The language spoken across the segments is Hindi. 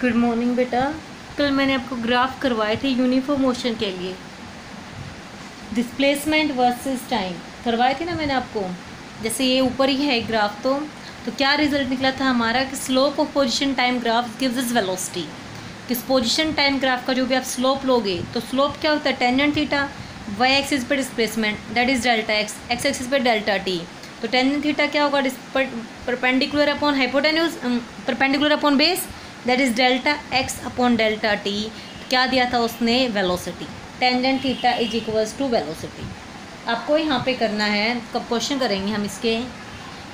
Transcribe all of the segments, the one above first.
गुड मॉर्निंग बेटा। कल मैंने आपको ग्राफ करवाए थे यूनिफॉर्म मोशन के लिए। डिस्प्लेसमेंट वर्सेस टाइम करवाए थे ना मैंने आपको? जैसे ये ऊपर ही है ग्राफ तो। तो क्या रिज़ल्ट निकला था हमारा? कि slope of position time graph gives is velocity किस पोजिशन टाइम ग्राफ का जो भी आप स्लोप लोगे तो स्लोप क्या होता है? टेंजेंट थीटा वाई एक्सिस पे displacement that is delta X X axis पे डेल्टा टी तो टेंजेंट थीटा क्या होगा? Perpendicular upon hypotenuse perpendicular upon base that is delta X upon delta T क्या दिया था उसने? Velocity tangent theta is equals to velocity आपको यहाँ पे करना है, कब क्वेश्चन करेंगे हम इसके?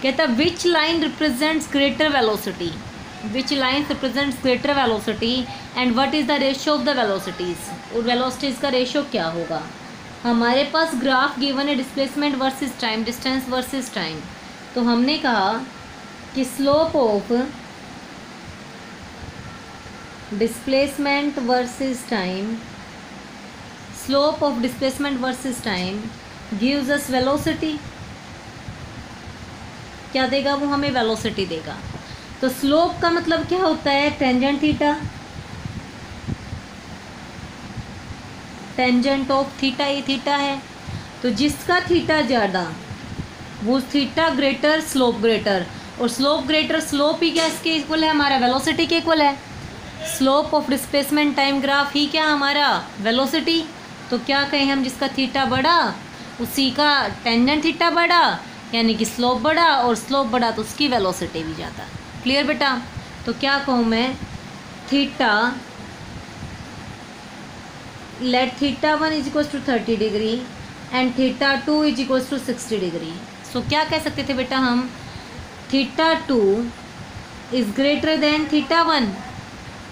कहता which line represents greater velocity which line represents greater velocity and what is the ratio of the velocities और वेलोसिटीज़ का रेशियो क्या होगा? हमारे पास ग्राफ गिवन है displacement versus time distance versus time तो हमने कहा कि slope of displacement versus time. Slope of displacement versus time gives us velocity. क्या देगा वो हमें वेलोसिटी देगा? तो स्लोप का मतलब क्या होता है? Tangent theta tangent of theta ये थीटा है। तो जिसका थीटा ज़्यादा, वो थीटा ग्रेटर स्लोप ग्रेटर और स्लोप ग्रेटर स्लोप ही क्या इसके इक्वल है? हमारा वेलोसिटी के इक्वल है। Slope of displacement time graph ही क्या हमारा? वेलोसिटी तो क्या कहें हम जिसका थीटा बढ़ा उसी का टेंजेंट थीटा बढ़ा यानी कि स्लोप बढ़ा और स्लोप बढ़ा तो उसकी वेलोसिटी भी ज़्यादा क्लियर बेटा? तो क्या कहूँ मैं? Theta let theta one is equals to thirty degree and theta two is equals to sixty degree so क्या कह सकते थे बेटा हम? Theta two is greater than theta one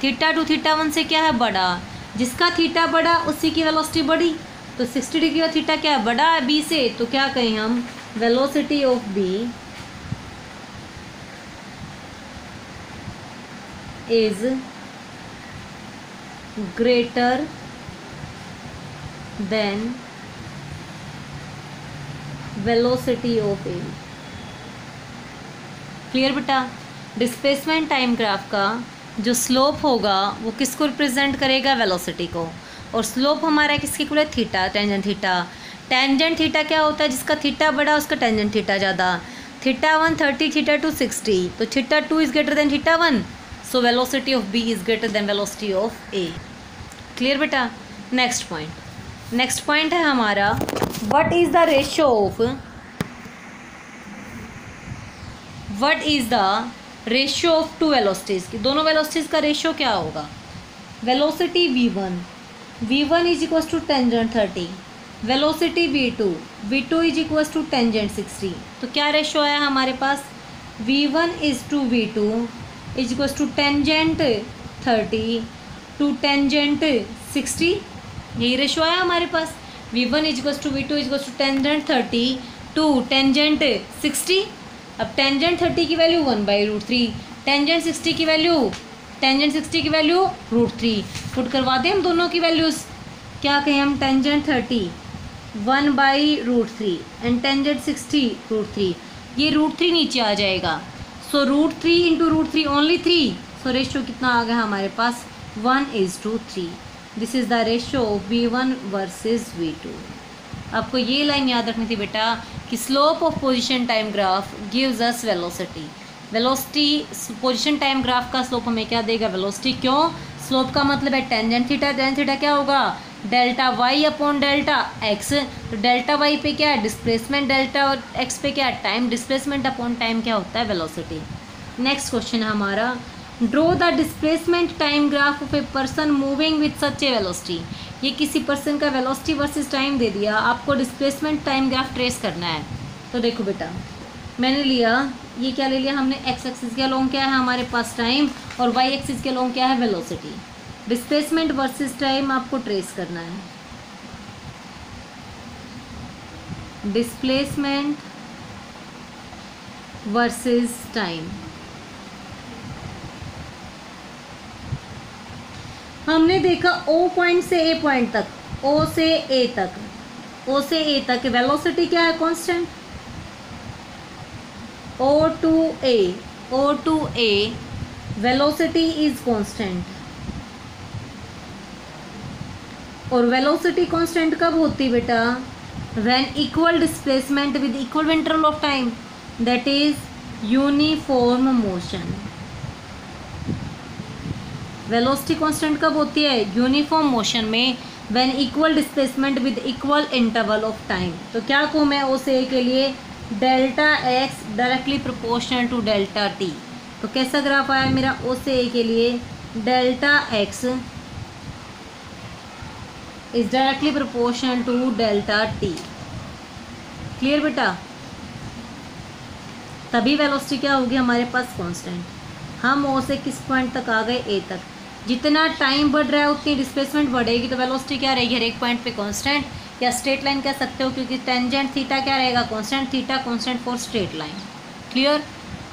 theta two theta one से क्या है बड़ा? जिसका थीटा बड़ा, उसी की वेलोसिटी बड़ी। तो सिक्सटी डिग्री का थीटा क्या है? बड़ा है बी से। तो क्या कहें हम? Velocity of B is greater than velocity of A. Clear बेटा? डिस्प्लेसमेंट टाइम ग्राफ का जो स्लोप होगा, वो किसको रिप्रेजेंट करेगा? वेलोसिटी को। और स्लोप हमारा किसके इक्वल है? Theta tangent theta tangent theta क्या होता है? जिसका थीटा बड़ा, उसका टेंजेंट थीटा ज़्यादा। Theta one thirty theta two sixty तो theta two is greater than theta one so velocity of B is greater than velocity of A clear बेटा? नेक्स्ट पॉइंट नेक्स्ट पॉइंट है हमारा what is the ratio of what is the ratio of two velocities की दोनों वेलोसिटीज़ का रेशियो क्या होगा? Velocity V one V one is equal to tangent thirty velocity V two V two is equal to tangent sixty तो क्या रेशियो आया हमारे पास? V one is to V two is equal to tangent thirty to tangent sixty यही रेशियो आया हमारे पास. V one is equal to V two is equal to tangent thirty to tangent sixty अब टेंजेंट थर्टी की value one by root three tangent sixty की वैल्यू टेंजेंट सिक्सटी की वैल्यू रूट थ्री पुट करवा दें हम दोनों की वैल्यूज़ क्या कहें हम? Tangent thirty one by root three and tangent sixty root three ये रूट थ्री नीचे आ जाएगा। So root three into root three only three so ratio कितना आ गया हमारे पास? One is to three this is the ratio v one versus v two आपको ये लाइन याद रखनी थी बेटा कि slope of position time graph gives us velocity velocity position time graph का स्लोप हमें क्या देगा? वेलोसिटी क्यों? स्लोप का मतलब है टेंजेंट थीटा टेन थीटा क्या होगा? Delta y upon delta x तो डेल्टा वाई पे क्या है? डिस्प्लेसमेंट डेल्टा और एक्स पे क्या है? टाइम डिस्प्लेसमेंट अपॉन टाइम क्या होता है? वेलोसिटी नेक्स्ट क्वेश्चन हमारा. Draw the displacement time graph of a person moving with such a velocity ये किसी पर्सन का वेलोसिटी वर्सेस टाइम दे दिया। आपको डिस्प्लेसमेंट टाइम ग्राफ ट्रेस करना है। तो देखो बेटा, मैंने लिया, ये क्या ले लिया हमने? एक्स एक्सिस के लॉन्ग क्या है हमारे पास टाइम और वाई एक्सिस के लॉन्ग क्या है वेलोसिटी डिस्प्लेसमेंट वर्सेस टाइम आपको ट्रेस करना है। डिस्प्लेसमेंट वर्सेस टाइम हमने देखा ओ पॉइंट से ए पॉइंट तक ओ से ए तक। ओ से ए तक वेलोसिटी क्या है constant O to A O to A velocity is constant और वेलोसिटी कांस्टेंट कब होती बेटा? When equal displacement with equal interval of time that is uniform motion velocity constant कब होती है? यूनिफॉर्म मोशन में when equal displacement with equal interval of time तो क्या कहूँ मैं ओ से के लिए? Delta x directly proportional to delta t तो कैसा ग्राफ आया मेरा ओ से ए के लिए? Delta x is directly proportional to delta t clear बेटा? तभी वेलोसिटी क्या होगी हमारे पास कांस्टेंट। हम ओ से किस पॉइंट तक आ गए? ए तक। जितना टाइम बढ़ रहा है, उतनी डिस्प्लेसमेंट बढ़ेगी। तो वेलोसिटी क्या रहेगी? हर एक पॉइंट पे कांस्टेंट या स्ट्रेट लाइन कह सकते हो? क्योंकि टेंजेंट थीटा क्या रहेगा? Constant theta constant for straight line clear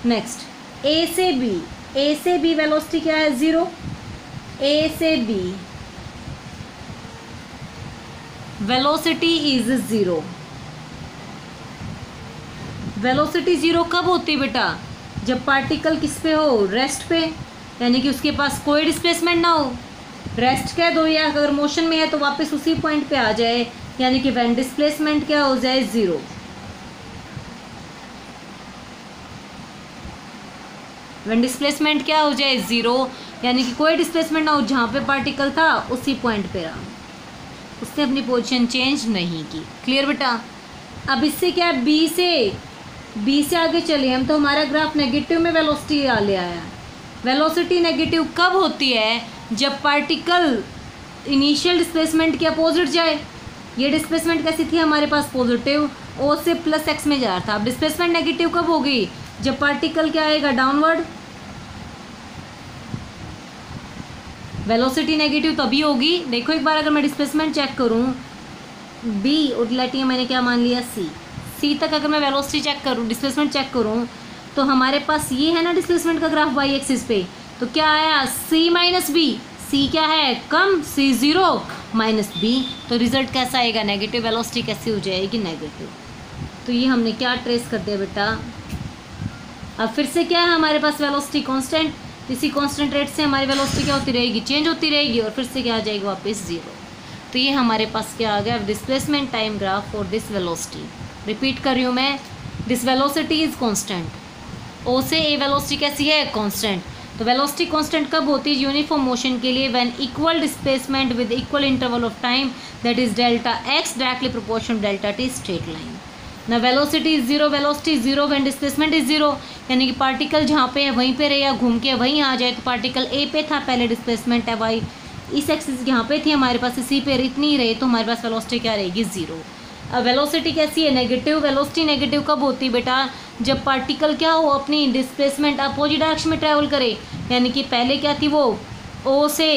next A से बी ए से बी वेलोसिटी क्या है? ज़ीरो ए से B velocity is zero velocity zero कब होती बेटा? जब पार्टिकल किस पे हो? रेस्ट पे? यानी कि उसके पास कोई डिस्प्लेसमेंट ना हो। रेस्ट कह दो या अगर मोशन में है तो वापस उसी पॉइंट पे आ जाए। यानी कि वैन डिस्प्लेसमेंट क्या हो जाए ज़ीरो वैन डिस्प्लेसमेंट क्या हो जाए ज़ीरो यानी कि कोई डिस्प्लेसमेंट ना हो, जहाँ पे पार्टिकल था, उसी पॉइंट पे रहा। उसने अपनी पोजीशन चेंज नहीं की। क्लियर बेटा? अब इससे क्या बी से बी से आगे चले? हम तो हमारा ग्राफ नेगेटिव में वेलोसिटी आ ले आया। वेलोसिटी नेगेटिव कब होती है जब पार्टिकल इनिशियल डिस्प्लेसमेंट के अपोजिट जाए? ये डिस्प्लेसमेंट कैसी थी हमारे पास? पॉजिटिव। ओ से प्लस एक्स में जा रहा था। अब डिस्प्लेसमेंट नेगेटिव कब होगी? जब पार्टिकल क्या आएगा? डाउनवर्ड। वेलोसिटी नेगेटिव तभी होगी। देखो एक बार अगर मैं डिस्प्लेसमेंट चेक करूँ। बी और लेटी मैंने क्या मान लिया? सी सी तक अगर मैं वेलोसिटी चेक करूँ, डिस्प्लेसमेंट चेक करूँ तो हमारे पास ये है ना डिस्प्लेसमेंट का ग्राफ वाई एक्सिस पे। तो क्या आया? सी माइनस बी सी क्या है? कम सी ज़ीरो माइनस बी तो रिज़ल्ट कैसा आएगा? नेगेटिव वेलोसिटी कैसी हो जाएगी? नेगेटिव तो ये हमने क्या ट्रेस कर दिया बेटा? अब फिर से क्या है हमारे पास वेलोसिटी कांस्टेंट इसी कांस्टेंट रेट से हमारी वेलोसिटी क्या होती रहेगी? चेंज होती रहेगी और फिर से क्या आ जाएगी? वापस ज़ीरो तो ये हमारे पास क्या आ गया? Displacement time graph for this velocity repeat कर रही हूँ मैं। This velocity is constant O से ए वेलोसिटी कैसी है? कांस्टेंट तो वेलोसिटी कांस्टेंट कब होती है? यूनिफॉर्म मोशन के लिए when equal displacement with equal interval of time that is delta x directly proportion delta t straight line ना velocity is zero velocity zero when displacement is zero यानी कि पार्टिकल जहाँ पे है, वहीं पे रहे या घूम के वहीं आ जाए तो पार्टिकल ए पे था, पहले डिस्प्लेसमेंट है वाई इस एक्सिस यहाँ पे थी, हमारे पास इसी पे इतनी रहे तो हमारे पास वेलोसिटी क्या रहेगी? ज़ीरो वेलोसिटी कैसी है? नेगेटिव वेलोसिटी नेगेटिव कब होती है बेटा? जब पार्टिकल क्या हो? अपनी डिस्प्लेसमेंट अपोजिट डायरेक्शन में ट्रैवल करे। यानी कि पहले क्या थी वो? ओ से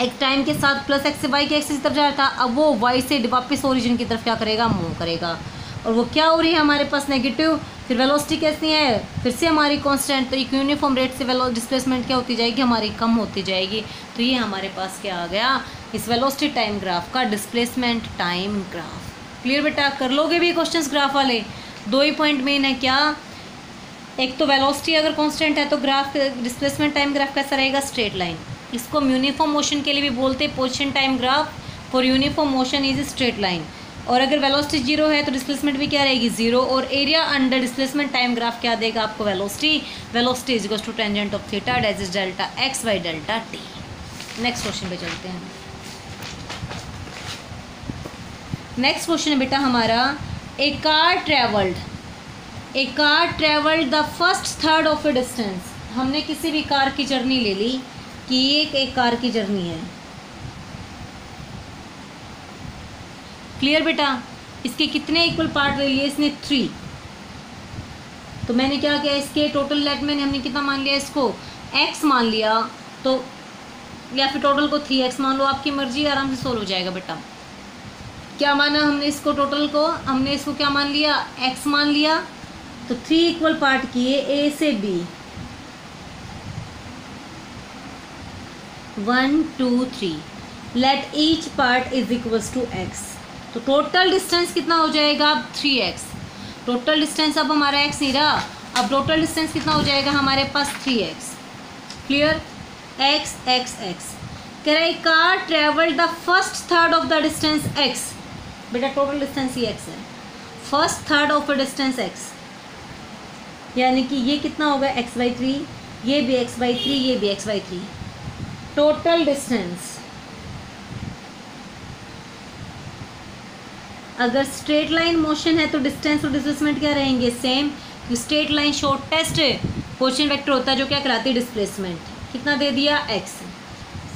एक टाइम के साथ प्लस एक्स से वाई के एक्सिस तरफ़ जा रहा था। अब वो वाई से वापस ओरिजिन की तरफ़ क्या करेगा? मूव करेगा। और वो क्या हो रही है हमारे पास? नेगेटिव फिर वेलोसिटी कैसी है? फिर से हमारी कांस्टेंट तो एक यूनिफॉर्म रेट से वेलो डिस्प्लेसमेंट क्या होती जाएगी? हमारी कम होती जाएगी। तो ये हमारे पास क्या आ गया? इस वेलोसिटी टाइम ग्राफ का डिस्प्लेसमेंट टाइम ग्राफ क्लियर बेटा, कर लोगे भी क्वेश्चंस ग्राफ वाले? दो ही पॉइंट मेन है क्या? एक तो वेलोसिटी अगर कांस्टेंट है तो ग्राफ डिस्प्लेसमेंट टाइम ग्राफ कैसा रहेगा? स्ट्रेट लाइन इसको यूनिफॉर्म मोशन के लिए भी बोलते हैं position time graph for uniform motion is straight line और अगर वेलोसिटी ज़ीरो है तो डिस्प्लेसमेंट भी क्या रहेगी? ज़ीरो और area under displacement time graph क्या देगा आपको velocity velocity is to tangent of theta that's is delta x by delta t next question पे चलते हैं. नेक्स्ट क्वेश्चन है बेटा हमारा। A car travelled a car travelled the first third of a distance हमने किसी भी कार की जर्नी ले ली कि एक एक कार की जर्नी है। क्लियर बेटा? इसके कितने इक्वल पार्ट ले लिए? इसने थ्री तो मैंने क्या किया? इसके टोटल लेट मैंने, हमने कितना मान लिया इसको? एक्स मान लिया। तो या फिर टोटल को थ्री एक्स मान लो। आपकी मर्ज़ी, आराम से सोल्व हो जाएगा बेटा। क्या माना हमने इसको टोटल को? हमने इसको क्या मान लिया? एक्स मान लिया। तो थ्री इक्वल पार्ट किए ए से B one two three let each part is equals to x तो टोटल डिस्टेंस कितना हो जाएगा अब? थ्री एक्स टोटल डिस्टेंस अब हमारा एक्स नहीं रहा। अब टोटल डिस्टेंस कितना हो जाएगा? हमारे पास three x clear x x x है car travel the first third of the distance x बेटा टोटल डिस्टेंस ही एक्स है। First third of the distance x यानी कि ये कितना होगा? एक्स बाई थ्री ये भी एक्स बाई थ्री ये भी x by three total distance अगर स्ट्रेट लाइन मोशन है तो डिस्टेंस और डिस्प्लेसमेंट क्या रहेंगे? Same straight line shortest position vector होता है जो क्या कराती है? डिस्प्लेसमेंट कितना दे दिया? X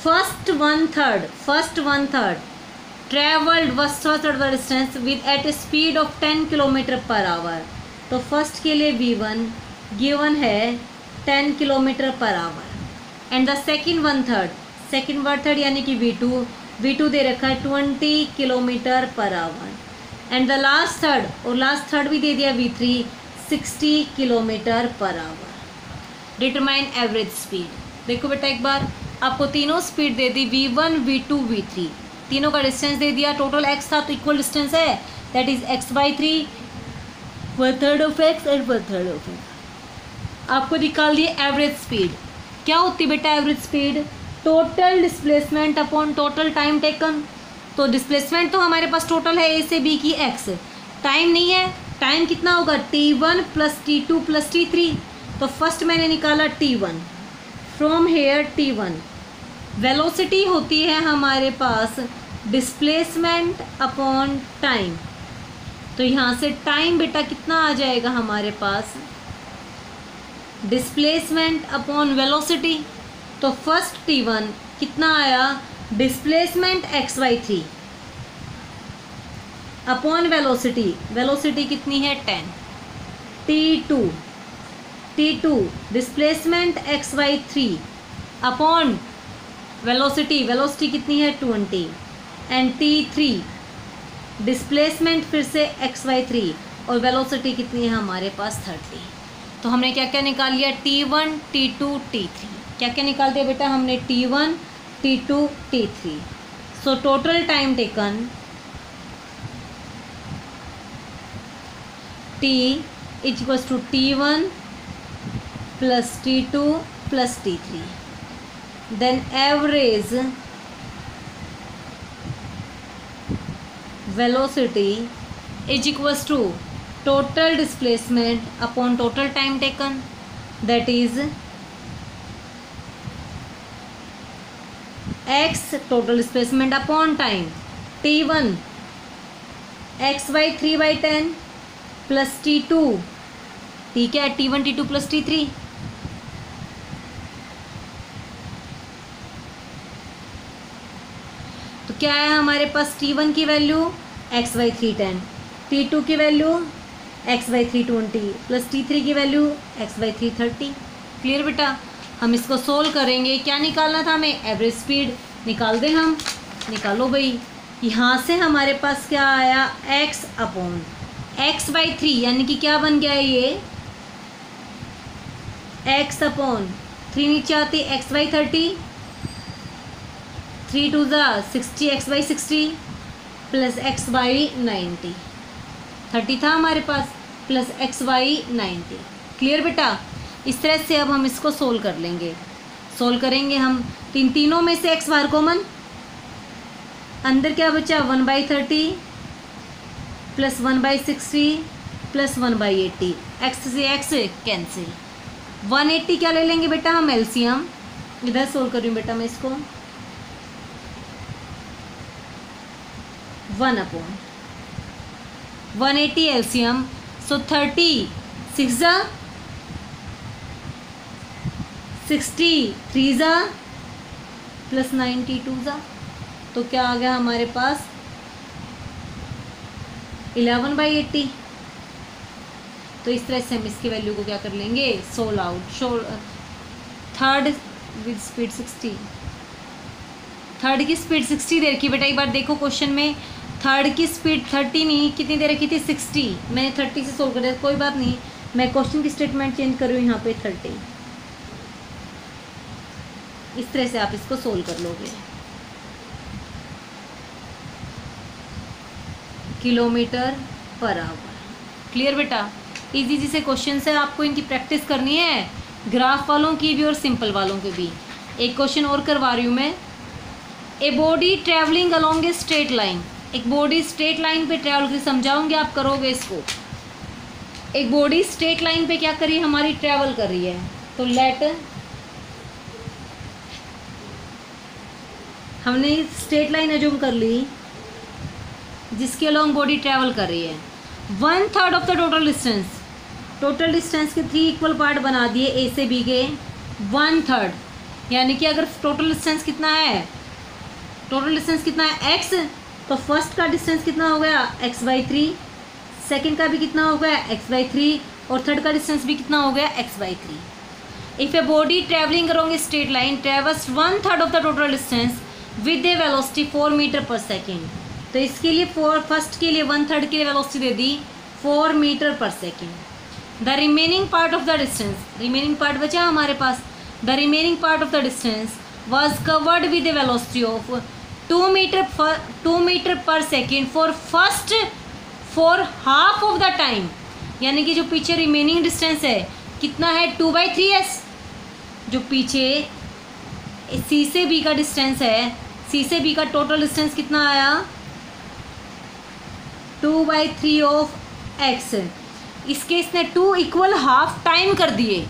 first one third first one third travelled third distance with at speed of ten kilometre per hour तो फ़र्स्ट के लिए वी वन गिवन है ten kilometre per hour and the second one third second one third यानी कि वी टू वी टू दे रखा है twenty kilometre per hour and the last third और लास्ट थर्ड भी दे दिया v three sixty kilometre per hour determine average speed देखो बेटा एक बार, आपको तीनों स्पीड दे दी v one v two v three तीनों का डिस्टेंस दे दिया टोटल एक्स था तो इक्वल डिस्टेंस है that is x by three one third of x and one third of x आपको निकाल दिए एवरेज स्पीड क्या होती बेटा average speed total displacement upon total time taken तो डिस्प्लेसमेंट तो हमारे पास टोटल है ए से बी की एक्स टाइम नहीं है टाइम कितना होगा? T one plus t two plus t three तो फ़र्स्ट मैंने निकाला t one from here t one velocity होती है हमारे पास डिस्प्लेसमेंट अपॉन टाइम। तो यहाँ से टाइम बेटा कितना आ जाएगा हमारे पास? Displacement upon velocity. तो फ़र्स्ट टी वन कितना आया? Displacement x by three upon velocity velocity कितनी है? Ten. T two t two, displacement x by three. Upon velocity velocity कितनी है? Twenty. And t three displacement फिर से एक्स वाई थ्री और वेलोसिटी कितनी है हमारे पास? थर्टी। तो हमने क्या क्या निकाल लिया? T one t two t three क्या क्या निकाल दिया बेटा हमने? T one t two t three so total time taken t is to t one plus T2 plus T3 then average velocity is equals to total displacement upon total time taken that is x total displacement upon time t1 x by 3 by 10 plus t2 ठीक है T one T two plus T three तो क्या है हमारे पास टी वन की value x by three ten t two की value x by three twenty plus t three की value x by three thirty clear बेटा? हम इसको सोल्व करेंगे। क्या निकालना था हमें? एवरेज स्पीड निकाल दें हम। निकालो भाई। यहाँ से हमारे पास क्या आया? X upon x by three यानी कि क्या बन गया ये? एक्स अपॉन थ्री नीचे आती x by thirty three two ज़ा sixty x by sixty plus x by ninety thirty था हमारे पास plus x by ninety clear बेटा? इस तरह से अब हम इसको सोल्व कर लेंगे। सोल्व करेंगे हम तीन तीनों में से एक्स बार कॉमन अंदर क्या बचा? One by thirty plus one by sixty plus one by eighty. X से एक्स कैंसिल वन एट्टी क्या ले लेंगे बेटा हम? एलसीएम इधर सोल्व कर रही हूँ बेटा मैं इसको। One upon. One eighty LCM so thirty six ज़ा सिक्सटी थ्री ज़ा प्लस नाइन्टी टू ज़ा तो क्या आ गया हमारे पास? इलेवन बाई एट्टी तो इस तरह से हम इसकी वैल्यू को क्या कर लेंगे? Solve out show third with speed sixty third की स्पीड सिक्सटी दे रखी बेटा, एक बार देखो क्वेश्चन में। थर्ड की स्पीड थर्टी नहीं, कितनी दे रखी थी सिक्सटी। मैंने थर्टी से सोल्व कर। दिया कोई बात नहीं। मैं क्वेश्चन की स्टेटमेंट चेंज कर रही हूँ यहाँ पे थर्टी। इस तरह से आप इसको सोल्व कर लोगे। किलोमीटर पर आवर क्लियर बेटा? इजी इजी से क्वेश्चन है। आपको इनकी प्रैक्टिस करनी है। ग्राफ वालों की भी और सिंपल वालों की भी। एक क्वेश्चन और करवा रही हूँ मैं। A body travelling along a straight line एक बॉडी स्ट्रेट लाइन पे ट्रैवल करी समझाऊँगे, आप करोगे इसको? एक बॉडी स्ट्रेट लाइन पे क्या करी हमारी ट्रैवल कर रही है। तो लेट हमने स्ट्रेट लाइन एज्यूम कर ली, जिसके अलोंग बॉडी ट्रैवल कर रही है। One third of the total distance total distance के थ्री इक्वल पार्ट बना दिए ए से बी के। वन थर्ड यानी कि अगर टोटल डिस्टेंस कितना है? टोटल डिस्टेंस कितना है? एक्स तो फ़र्स्ट का डिस्टेंस कितना हो गया? एक्स बाई थ्री सेकेंड का भी कितना हो गया? एक्स बाई थ्री और थर्ड का डिस्टेंस भी कितना हो गया? X by three if a body travelling करोगे straight line travels one third of the total distance with a velocity four metre per second तो इसके लिए फोर फ़र्स्ट के लिए वन थर्ड के लिए वेलोसिटी दे दी four metre per second the remaining part of the distance remaining part बचा हमारे पास? The remaining part of the distance was covered with a velocity of two metre two metre per second for first for half of the time यानी कि जो पीछे रिमेनिंग डिस्टेंस है, कितना है? टू बाई थ्री एस जो पीछे सी से बी का डिस्टेंस है सी से बी का टोटल डिस्टेंस कितना आया? Two by three of x इसके इसने टू इक्वल हाफ़ टाइम कर दिए।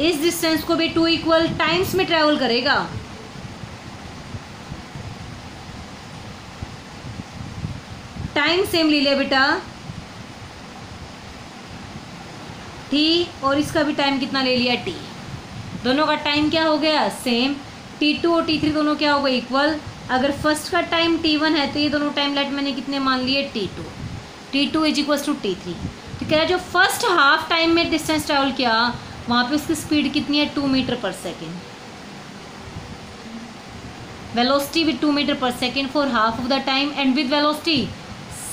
इस डिस्टेंस को भी टू इक्वल टाइम्स में ट्रेवल करेगा। टाइम सेम ले लिया बेटा। टी और इसका भी टाइम कितना ले लिया? टी दोनों का टाइम क्या हो गया? सेम टी टू और टी थ्री दोनों क्या हो गए? इक्वल अगर फ़र्स्ट का टाइम टी वन है तो ये दोनों टाइम लेट मैंने कितने मान लिए? T two T two is equal to T three तो कह रहा जो फ़र्स्ट हाफ़ टाइम में डिस्टेंस ट्रैवल किया, वहाँ पे उसकी स्पीड कितनी है? Two metre per second velocity with two metre per second for half of the time and with velocity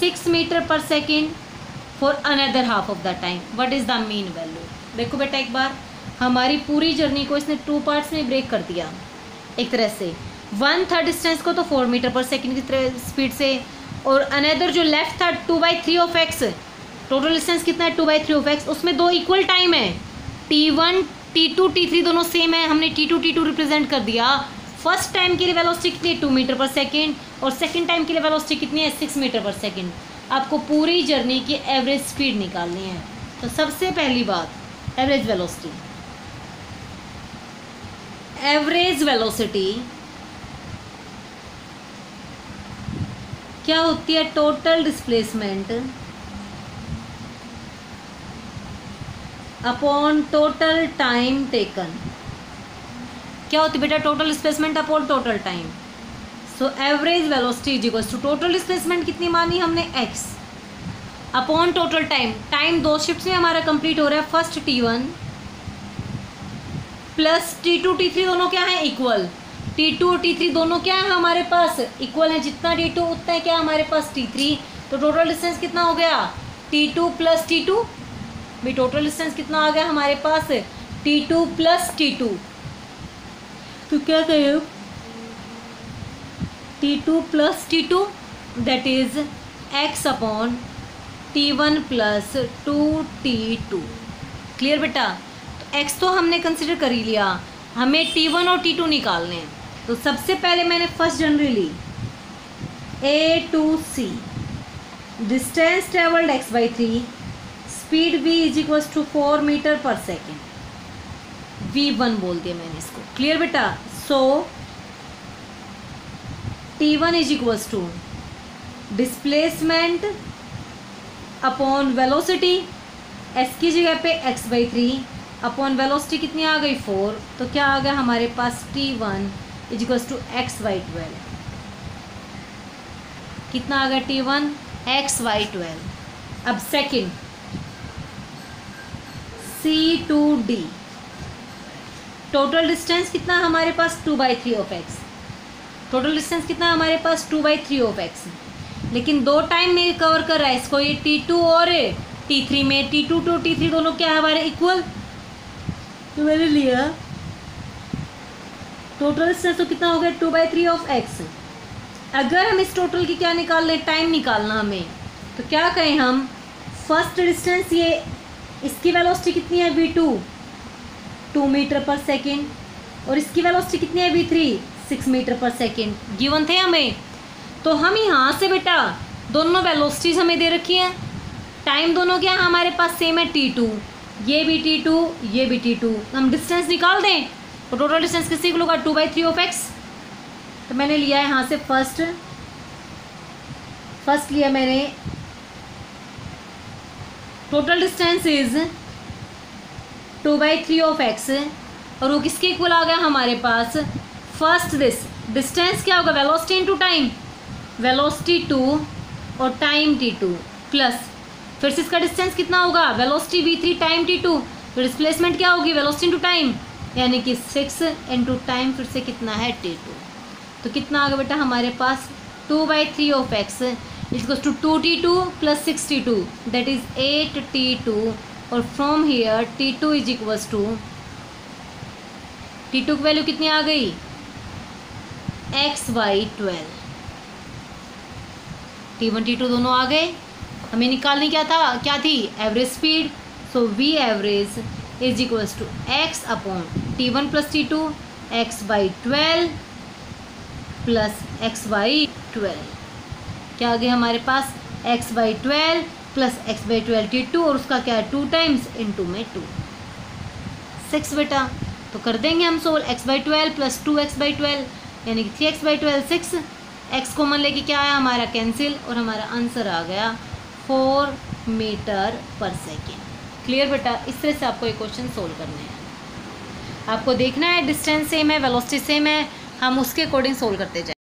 six metre per second for another half of the time what is the mean value देखो बेटा एक बार, हमारी पूरी जर्नी को इसने टू पार्ट्स में ब्रेक कर दिया। एक तरह से वन थर्ड डिस्टेंस को तो फोर मीटर पर सेकेंड की तरह स्पीड से, और अनदर जो लेफ़्ट था two by three of x total distance कितना है? Two by three of x उसमें दो इक्वल टाइम है। T one T two T three दोनों सेम है। हमने T two T two represent कर दिया। फ़र्स्ट टाइम के लिए वेलोसिटी कितनी टू मीटर पर सेकेंड और सेकेंड टाइम के वेलोसिटी कितनी है? सिक्स मीटर पर सेकेंड आपको पूरी जर्नी की एवरेज स्पीड निकालनी है। तो सबसे पहली बात एवरेज वेलोसिटी एवरेज वेलोसिटी क्या होती है? Total displacement upon total time taken क्या होती है बेटा? Total displacement upon total time so average velocity is equals to total displacement कितनी मानी हमने? X upon total time time दो शिफ्ट में हमारा कंप्लीट हो रहा है first T one plus T two T three दोनों क्या है? इक्वल टी टू और टी थ्री दोनों क्या है हमारे पास? इक्वल है, जितना टी टू उतना क्या हमारे पास? टी थ्री तो टोटल डिस्टेंस कितना हो गया? T two plus T two भाई टोटल डिस्टेंस कितना आ गया हमारे पास? T two plus T two तो क्या कहें T two plus T two that is x upon T one plus two T two clear बेटा? तो एक्स तो हमने कंसिडर कर ही लिया। हमें टी वन और टी टू निकालने हैं। तो सबसे पहले मैंने first generally Lee. A to C distance travelled x by three speed v is equals to four metre per second v one बोल दिया मैंने इसको। क्लियर बेटा? So T one is equals to displacement upon velocity S की जगह पे x by three upon velocity कितनी आ गई? फोर तो क्या आ गया हमारे पास? T one is equals to x by twelve कितना आ गया T one x by twelve अब second C to D total distance कितना हमारे पास? Two by three of x total distance कितना है हमारे पास? Two by three of x लेकिन दो टाइम में कवर कर रहा है इसको। ये टी टू और टी थ्री में T two two T three दोनों क्या है हमारे? इक्वल तो मैंने लिया। टोटल डिस्टेंस तो कितना हो गया? Two by three of x अगर हम इस टोटल की क्या निकाल लें? टाइम निकालना हमें। तो क्या कहें हम? फ़र्स्ट डिस्टेंस ये इसकी वेलोसिटी कितनी है? V two two metre per second और इसकी वेलोसिटी कितनी है? V three six metre per second. Given थे हमें। तो हम यहाँ से बेटा, दोनों वेलोसिटीज हमें दे रखी हैं। टाइम दोनों क्या हमारे पास सेम है टी टू ये भी टी टू ये भी टी टू हम डिस्टेंस निकाल दें। तो टोटल डिस्टेंस किसी को होगा? Two by three of x तो मैंने लिया है यहाँ से फ़र्स्ट फ़र्स्ट लिया मैंने। Total distance is two by three of x और वो किसके इक्वल आ गया? हमारे पास फ़र्स्ट दिस डिस्टेंस क्या होगा? Velocity into time velocity two और टाइम टी टू प्लस फिर से इसका डिस्टेंस कितना होगा? Velocity v three time T two तो डिस्प्लेसमेंट क्या होगी? वेलोसिटी इंटू टाइम यानी कि सिक्स इंटू टाइम फिर से कितना है? टी टू तो कितना आ गया बेटा? हमारे पास two by three of x is two two T two plus six T two that is eight T two और from here T two is equals to T two की वैल्यू कितनी आ गई? X by twelve T one T two दोनों आ गए। हमें निकालनी क्या था? क्या थी? Average speed so v average is equals to x upon T one plus T two x by twelve plus x by twelve क्या आ गया हमारे पास? X by twelve plus x by twelve T two और उसका क्या है? टू टाइम्स इन टू में टू सिक्स बेटा तो कर देंगे हम solve x by twelve plus two x by twelve यानी कि three x by twelve six x common लेके क्या आया? हमारा कैंसिल और हमारा आंसर आ गया four metre per second clear बेटा? इस तरह से आपको ये क्वेश्चन सोल्व करने हैं। आपको देखना है डिस्टेंस सेम है वेलोसिटी सेम है, हम उसके अकॉर्डिंग सोल्व करते जाए।